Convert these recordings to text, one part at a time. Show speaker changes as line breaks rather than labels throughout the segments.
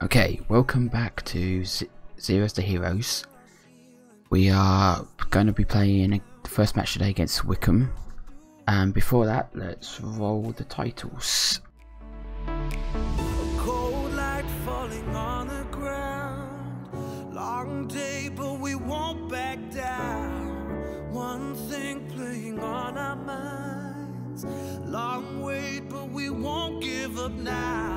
Okay, welcome back to Z Zeros to Heroes. We are going to be playing the first match today against Wycombe. And before that, let's roll the titles.
Long wait, but we won't give up now.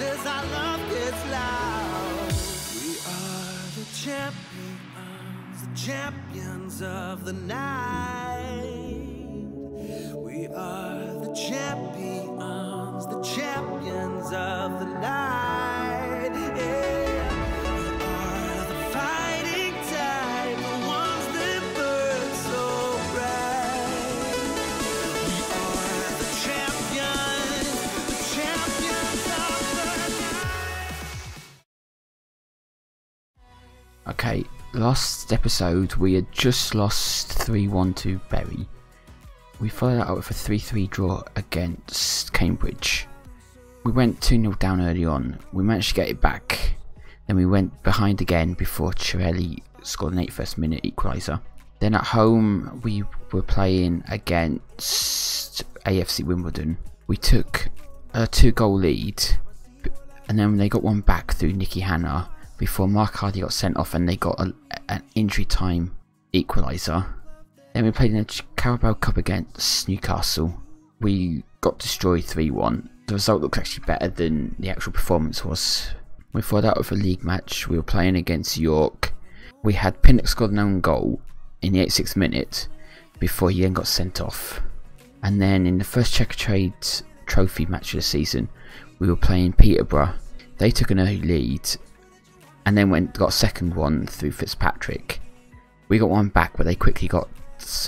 As our love gets loud. We are the champions, the champions of the night. We are the champions, the champions of the night.
Last episode we had just lost 3-1 to Bury. We followed that up with a 3-3 draw against Cambridge. We went 2-0 down early on, we managed to get it back, then we went behind again before Chirelli scored an 81st minute equaliser. Then at home we were playing against AFC Wimbledon. We took a 2 goal lead and then they got one back through Nicky Hanna before Mark Hardy got sent off and they got a, an injury time equaliser. Then we played in the Carabao Cup against Newcastle. We got destroyed 3 1. The result looks actually better than the actual performance was. We fought out of a league match. We were playing against York. We had Pinnock scored an own goal in the 86th minute before he then got sent off. And then in the first Checkatrade Trophy match of the season, we were playing Peterborough. They took an early lead and then went got a second one through Fitzpatrick. We got one back, but they quickly got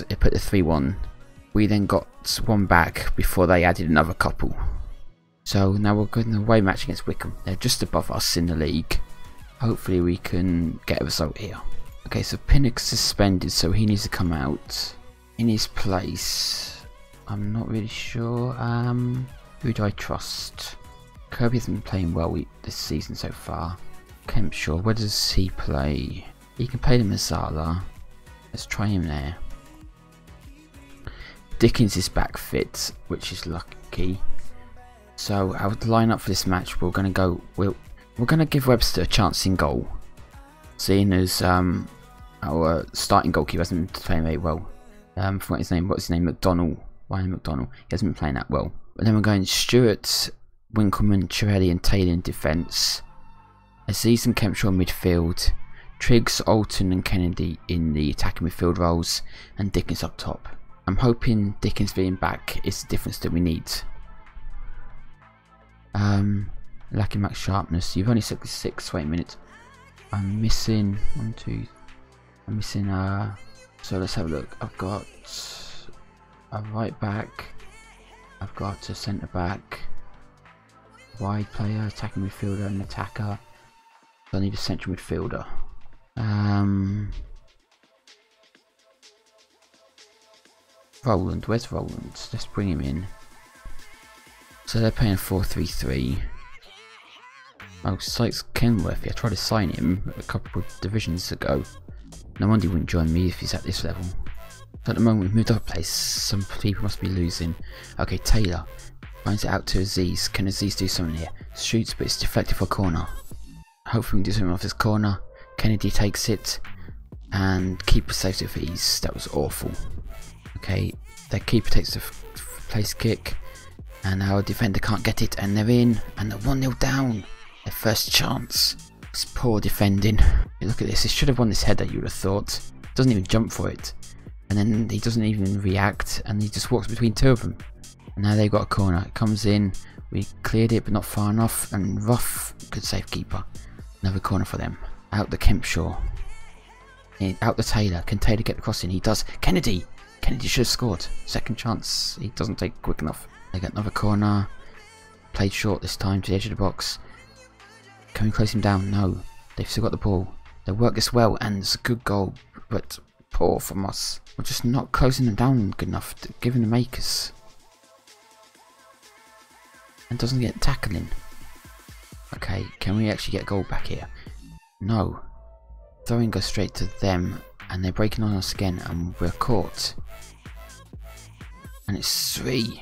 it put the three one. We then got one back before they added another couple. So now we're going the away match against Wycombe. They're just above us in the league. Hopefully we can get a result here. Okay, so Pinnock's suspended, so he needs to come out. In his place, I'm not really sure. Um, who do I trust? Kirby hasn't been playing well this season so far. Kempshaw, where does he play? He can play the Mezzala. Let's try him there. Dickens is back fit, which is lucky. So our lineup for this match, we're gonna go. We're we're gonna give Webster a chance in goal, seeing as um our starting goalkeeper hasn't been playing very well. Um, forgot his name. What's his name? McDonald. Ryan McDonald. He hasn't been playing that well. But then we're going Stewart, Winkleman, Chirelli, and Taylor in defence. Aziz and Kempshaw midfield, Triggs, Alton and Kennedy in the attacking midfield roles, and Dickens up top. I'm hoping Dickens being back is the difference that we need. Um, lacking max sharpness. You've only stuck six, wait a minute. I'm missing one, two. I'm missing. Uh, so let's have a look. I've got a right back. I've got a centre back, wide player, attacking midfielder, and attacker. I need a central midfielder. Um, Roland, where's Roland? Let's bring him in. So they're paying 433. Oh, Sykes Kenworthy. I tried to sign him a couple of divisions ago. No wonder he wouldn't join me if he's at this level. At the moment we've moved up a place. Some people must be losing. Okay, Taylor. Finds it out to Aziz. Can Aziz do something here? Shoots, but it's deflected for corner. Hopefully we can do something off this corner. Kennedy takes it. And keeper saves it for ease. That was awful. Okay, their keeper takes the place kick. And our defender can't get it. And they're in. And they're 1-0 down. Their first chance. It's poor defending. Look at this. He should have won this header, you would have thought. Doesn't even jump for it. And then he doesn't even react. And he just walks between two of them. And now they've got a corner. It comes in. We cleared it, but not far enough. And Ruff, good safekeeper. Another corner for them. Out the Kempshaw. In, out the Taylor. Can Taylor get the crossing? He does. Kennedy! Kennedy should have scored. Second chance. He doesn't take quick enough. They get another corner. Played short this time to the edge of the box. Can we close him down? No. They've still got the ball. They work as well, and it's a good goal, but poor from us. We're just not closing them down good enough, giving the makers. And doesn't get tackling. Okay, can we actually get gold back here? No. Throwing goes straight to them, and they're breaking on us again, and we're caught. And it's three.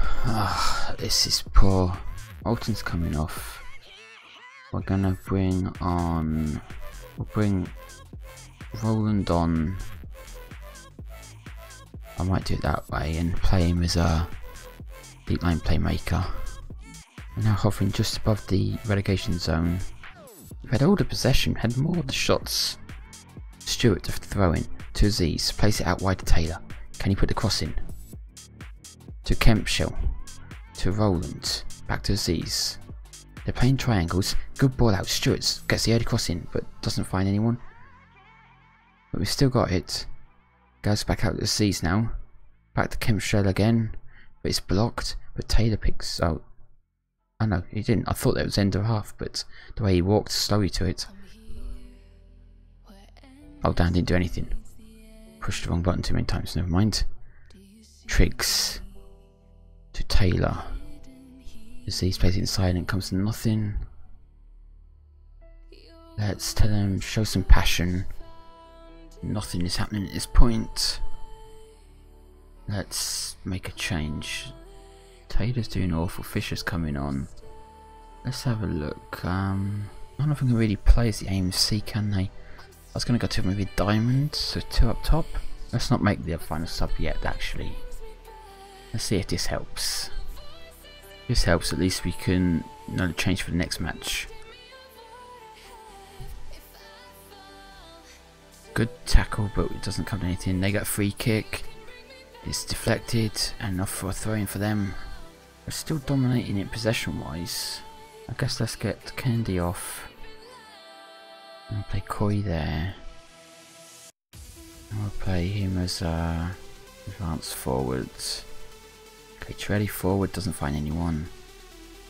Ah, this is poor. Alton's coming off. We're gonna bring on. We'll bring Roland on. I might do it that way and play him as a deep line playmaker. Now hovering just above the relegation zone. We've had all the possession, had more of the shots. Stewart to throw in to Aziz, place it out wide to Taylor. Can he put the cross in? To Kempshell. To Roland. Back to Aziz. They're playing triangles. Good ball out. Stewart gets the early cross in, but doesn't find anyone. But we've still got it. Goes back out to Aziz now. Back to Kempshell again. But it's blocked. But Taylor picks out. Oh know, he didn't. I thought that was end of half, but the way he walked slowly to it. Oh, Dan didn't do anything. Pushed the wrong button too many times, never mind. Triggs to Taylor. Aziz plays it inside and comes to nothing. Let's tell him, show some passion. Nothing is happening at this point. Let's make a change. Taylor's doing awful, Fisher's coming on. Let's have a look. Um, I don't know if them can really play as the AMC, can they? I was going to go to maybe Diamond, so two up top. Let's not make the final sub yet, actually. Let's see if this helps. This helps, at least we can you know, change for the next match. Good tackle, but it doesn't come to anything. They got free kick. It's deflected, and enough for a throw-in for them. We're still dominating it possession-wise. I guess let's get Candy off. And play Coy there. And we'll play him as uh, a advance forwards. Okay, Trelly forward, doesn't find anyone.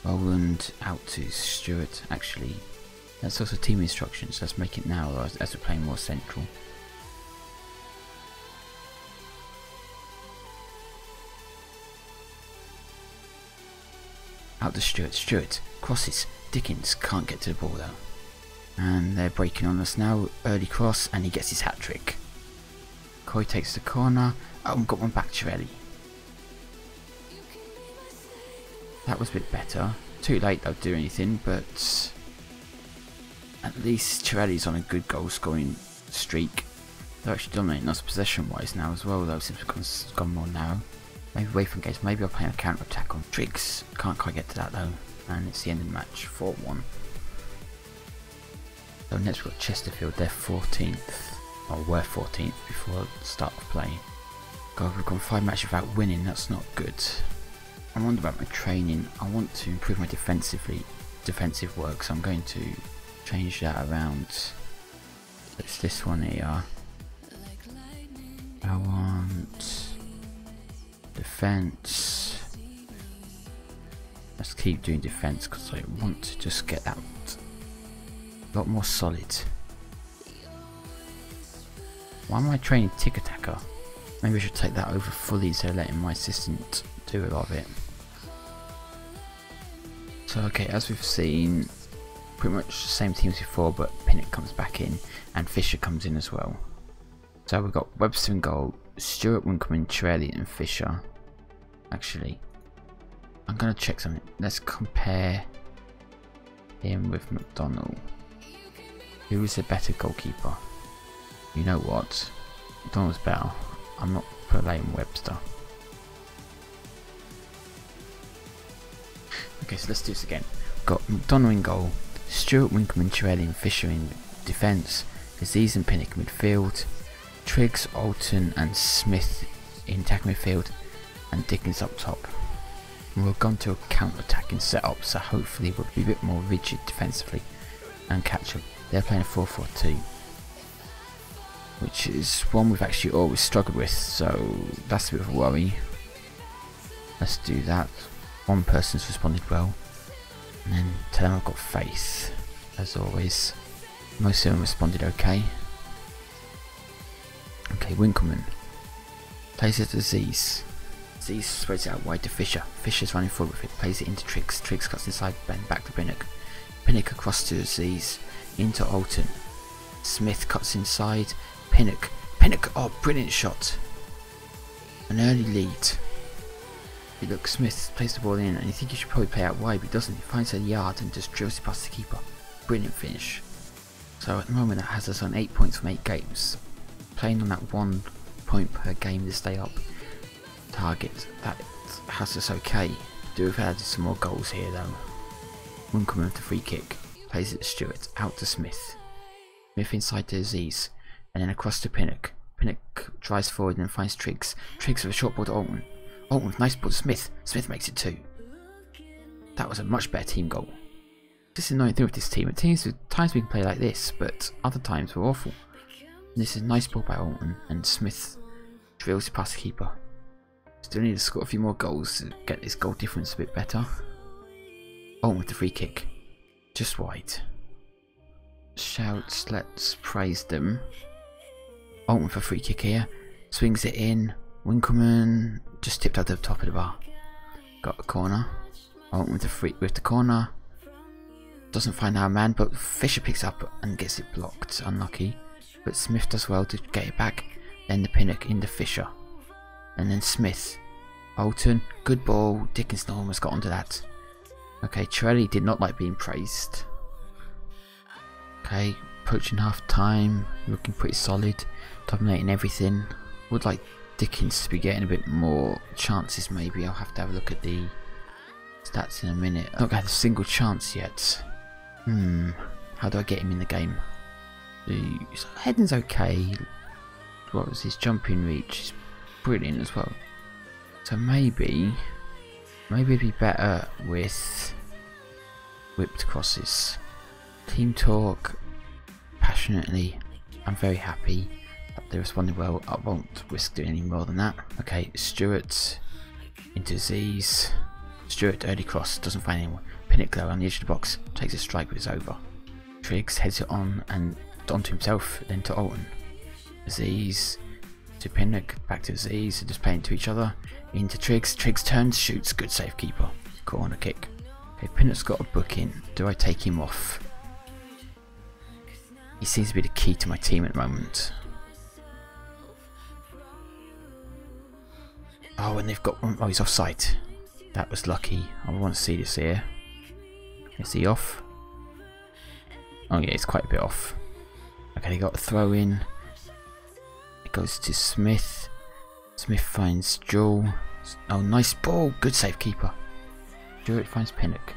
Roland out to Stewart, actually. That's also team instructions, let's make it now as, as we're playing more central. Out to Stewart, Stewart, crosses, Dickens can't get to the ball though. And they're breaking on us now, early cross, and he gets his hat trick. Coy takes the corner, oh, and got one back Chirelli. That was a bit better. Too late they'll do anything, but at least Chirelli's on a good goal scoring streak. They're actually dominating us possession wise now as well though since we've gone, gone more narrow. Maybe away from maybe I'll play a counter attack on Triggs. Can't quite get to that though. And it's the end of the match, 4-1. So next we've got Chesterfield, they're 14th. Or were 14th before the start of play. God, we've gone 5 matches without winning, that's not good. I wonder about my training. I want to improve my defensively defensive work, so I'm going to change that around. It's this one here. I want defense. Let's keep doing defense because I want to just get that a lot more solid. Why am I training tick attacker? Maybe I should take that over fully of letting my assistant do a lot of it. So okay, as we've seen, pretty much the same teams before, but Pinnock comes back in and Fisher comes in as well. So we've got Webster in goal, Stewart, Winkelman, Chirelli and Fisher. Actually, I'm going to check something. Let's compare him with McDonald. Who is a better goalkeeper? You know what? McDonald's better. I'm not playing Webster. Okay, so let's do this again. We've Got McDonald in goal, Stewart, Winkelman, Chirelli and Fisher in defence, Aziz and Pinnock midfield, Triggs, Alton and Smith in attack midfield, and Dickens up top. And we'll go to a counter-attacking setup, so hopefully we'll be a bit more rigid defensively and catch them. They're playing a 4-4-2, which is one we've actually always struggled with, so that's a bit of a worry. Let's do that. One person's responded well, and then tell them I've got faith, as always. Most of them responded okay. Okay, Winkleman. Plays it to Z's. Z's spreads out wide to Fisher. Fisher's running forward with it, plays it into Triggs. Triggs cuts inside, Ben back to Pinnock. Pinnock across to Z's, into Alton. Smith cuts inside, Pinnock. Pinnock, oh brilliant shot. An early lead. You look, Smith plays the ball in and you think he should probably play out wide, but he doesn't. He finds a yard and just drills it past the keeper. Brilliant finish. So at the moment that has us on 8 points from 8 games. Playing on that 1 point per game to stay up target, that has us okay. Do have added some more goals here though. Winkleman with the free kick. Plays it to Stewart, out to Smith. Smith inside to Aziz, and then across to Pinnock. Pinnock drives forward and finds Triggs. Triggs with a short ball to Alton. Alton with nice ball to Smith. Smith makes it two. That was a much better team goal. This is annoying thing with this team. At times we can play like this, but other times we're awful. This is a nice ball by Alton, and Smith drills past the keeper. Still need to score a few more goals to get this goal difference a bit better. Alton with the free kick. Just wide. Shouts, let's praise them. Alton for free kick here. Swings it in. Winkleman just tipped out of the top of the bar. Got a corner. Alton with the free with the corner. Doesn't find our man, but Fisher picks up and gets it blocked. Unlucky. But Smith does well to get it back. Then the Pinnock in the Fisher. And then Smith. Alton, good ball. Dickinson almost got onto that. Okay, Trelli did not like being praised. Okay, approaching half time. Looking pretty solid. Dominating everything. Would like Dickens to be getting a bit more chances maybe. I'll have to have a look at the stats in a minute. I've Not had a single chance yet. Hmm, how do I get him in the game? Heading's okay. What was his jumping reach? He's brilliant as well. So maybe, maybe it'd be better with whipped crosses. Team talk, passionately. I'm very happy that they responded well. I won't risk doing any more than that. Okay, Stewart into Z's. Stewart early cross, doesn't find anyone. Pinnock though on the edge of the box, takes a strike but it's over. Triggs heads it on and onto himself, then to Alton. Aziz to Pinnock, back to Aziz, just playing to each other. Into Triggs, Triggs turns, shoots, good save keeper. Corner kick. Okay, Pinnock's got a book in. Do I take him off? He seems to be the key to my team at the moment. Oh, and they've got one. Oh, he's offside. That was lucky. I want to see this here. Is he off? Oh yeah, he's quite a bit off. Okay, they got a throw in. It goes to Smith. Smith finds Joel. Oh, nice ball. Good save keeper. Jewett finds Pinnock.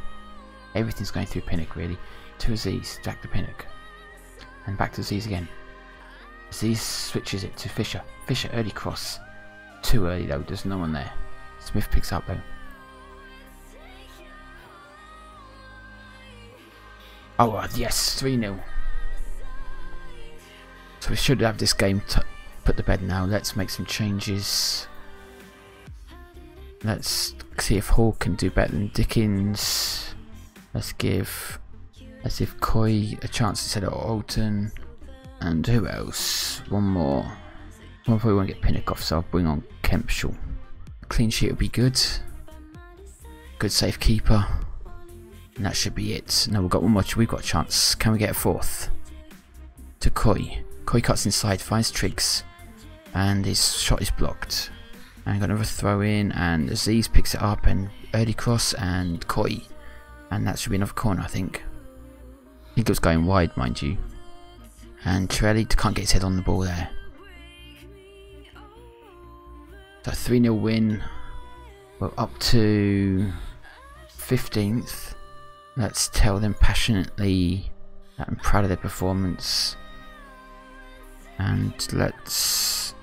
Everything's going through Pinnock really. To Aziz, back to Pinnock. And back to Aziz again. Aziz switches it to Fisher. Fisher, early cross. Too early though, there's no one there. Smith picks up though. Oh, uh, yes, 3 0. So we should have this game put to bed now. Let's make some changes. Let's see if Hall can do better than Dickens. Let's give let's give Coy a chance instead of Alton. And who else? One more. Well, probably won't get Pinnock off, so I'll bring on Kempshall. Clean sheet would be good. Good safe keeper. And that should be it. No, we've got one more. We've got a chance. Can we get a fourth? To Coy. Coy cuts inside, finds Triggs. And his shot is blocked. And got another throw in. And Aziz picks it up. And early cross and Coy. And that should be another corner, I think. It was going wide, mind you. And Trelli can't get his head on the ball there. So 3 0 win. We're up to 15th. Let's tell them passionately that I'm proud of their performance. And let's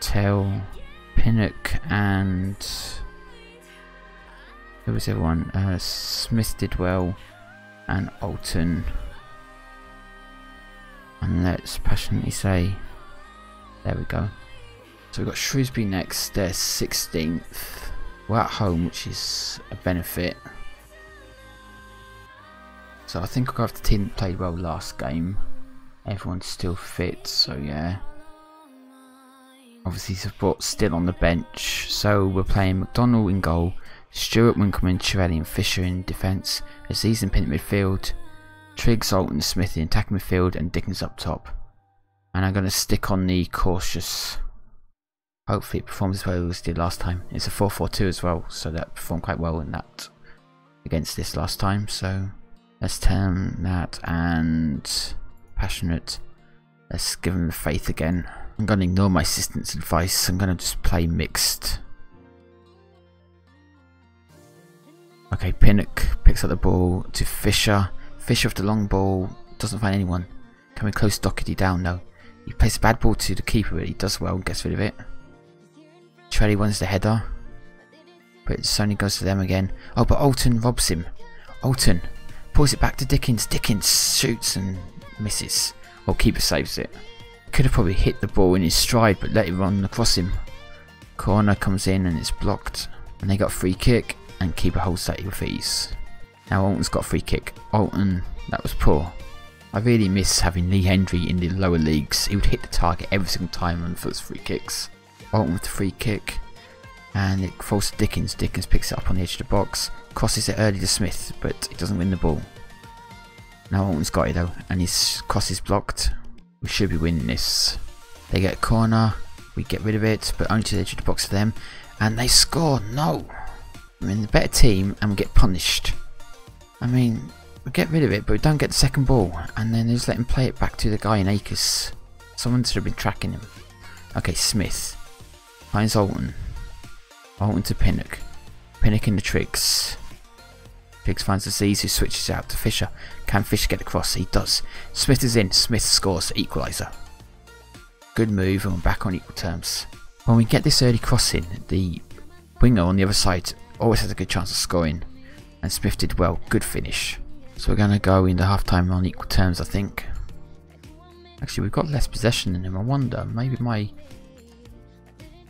tell Pinnock and who was everyone? Uh, Smith did well and Alton. And let's passionately say, there we go. So we've got Shrewsbury next, they're 16th. We're at home, which is a benefit. So I think I'll with the team that played well last game. Everyone's still fit, so yeah. Obviously support still on the bench. So we're playing McDonald in goal, Stewart, Winkelman, Chiarelli and Fisher in defence, Aziz in pin midfield, Triggs, Alton, Smith in attacking midfield and Dickens up top. And I'm going to stick on the cautious. Hopefully it performs as well as it did last time. It's a 4-4-2 as well, so that performed quite well in that against this last time. So let's turn that and passionate. Let's give him the faith again. I'm going to ignore my assistant's advice. I'm going to just play mixed. Okay, Pinnock picks up the ball to Fisher. Fisher with the long ball. Doesn't find anyone. Coming close Doherty down though. He plays a bad ball to the keeper, but he does well and gets rid of it. Trelly wins the header. But it only goes to them again. Oh, but Alton robs him. Alton pulls it back to Dickens. Dickens shoots and misses. Well, keeper saves it. Could have probably hit the ball in his stride, but let it run across him. Corner comes in and it's blocked. And they got free kick, and keeper holds that with ease. Now Alton's got free kick. Alton, that was poor. I really miss having Lee Hendry in the lower leagues. He would hit the target every single time on those free kicks. Alton with the free kick. And it falls to Dickens. Dickens picks it up on the edge of the box. Crosses it early to Smith, but he doesn't win the ball. Now Alton's got it though, and his cross is blocked. We should be winning this. They get a corner. We get rid of it, but only to the edge of the box for them. And they score. No! I mean, the better team, and we get punished. I mean, we get rid of it, but we don't get the second ball, and then they just let him play it back to the guy in Acres. Someone should have been tracking him. Okay, Smith. Finds Alton. Alton to Pinnock. Pinnock in the tricks. Triggs finds Aziz who switches out to Fisher. Can Fisher get across? He does. Smith is in. Smith scores equaliser. Good move and we're back on equal terms. When we get this early crossing, the winger on the other side always has a good chance of scoring. And Smith did well. Good finish. So we're going to go into half time on equal terms, I think. Actually, we've got less possession than him. I wonder, maybe my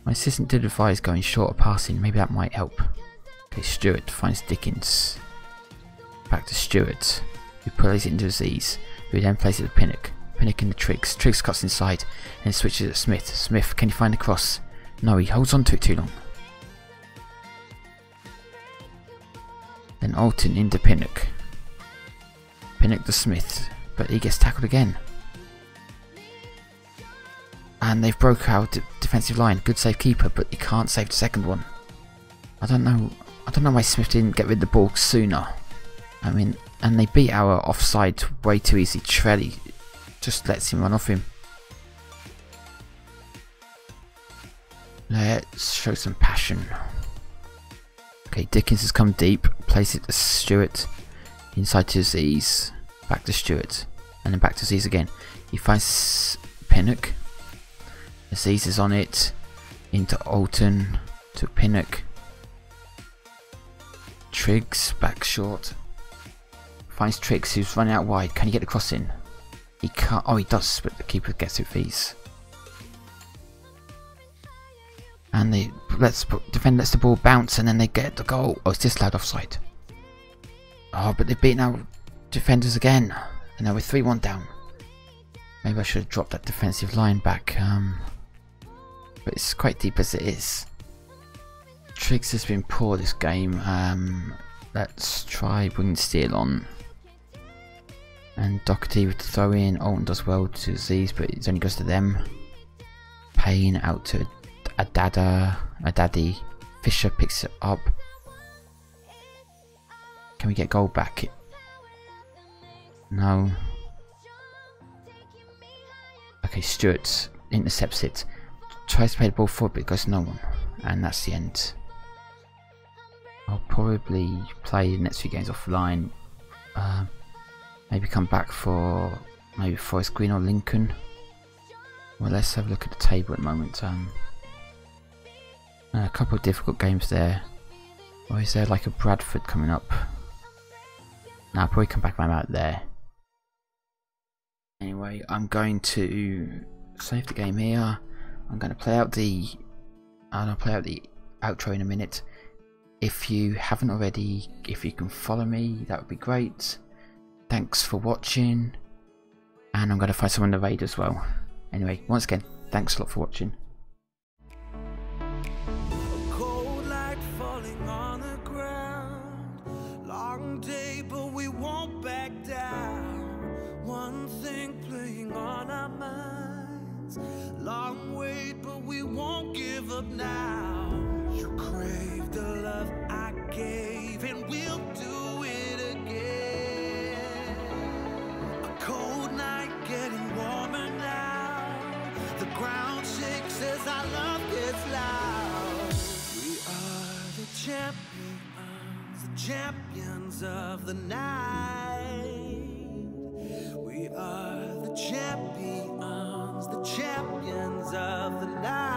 my assistant did advise going short of passing. Maybe that might help. Okay, Stewart finds Dickens. Back to Stewart, who plays it into Aziz, who then plays it to Pinnock. Pinnock in the Triggs. Triggs cuts inside and switches at Smith. Smith, can you find the cross? No, he holds on to it too long. Then Alton into Pinnock. Pinnock to Smith, but he gets tackled again. And they've broke our defensive line. Good save keeper, but he can't save the second one. I don't know. I don't know why Smith didn't get rid of the ball sooner. I mean, and they beat our offside way too easy. Trelly just lets him run off him. Let's show some passion. Okay, Dickens has come deep, plays it to Stewart, inside to Aziz, back to Stewart, and then back to Aziz again. He finds Pinnock. Aziz is on it, into Alton, to Pinnock. Triggs, back short. Finds Triggs, who's running out wide. Can he get the cross in? He can't. Oh, he does, but the keeper gets it ease. And they let's defend lets the ball bounce and then they get the goal. Oh, it's disallowed offside. Oh, but they've beaten our defenders again. And now we're 3-1 down. Maybe I should have dropped that defensive line back. Um, but it's quite deep as it is. Triggs has been poor this game. Um, let's try bringing steel on. And Doherty with the throw in. Alton does well to Aziz, but it only goes to them. Payne out to a dada, a daddy. Fisher picks it up. Can we get gold back? No. Okay, Stewart intercepts it. Tries to play the ball forward, but it goes no one. And that's the end. I'll probably play the next few games offline. Uh, maybe come back for maybe Forest Green or Lincoln. Well, let's have a look at the table at the moment. Um, a couple of difficult games there. Or is there like a Bradford coming up? Now I'll probably come back around out there. Anyway, I'm going to save the game here. I'm going to play out the and I'll play out the outro in a minute. If you haven't already, if you can follow me, that would be great
thanks for watching. And I'm going to find someone to raid as well. Anyway, once again, thanks a lot for watching.
champions, the champions of the night. We are the champions, the champions of the night.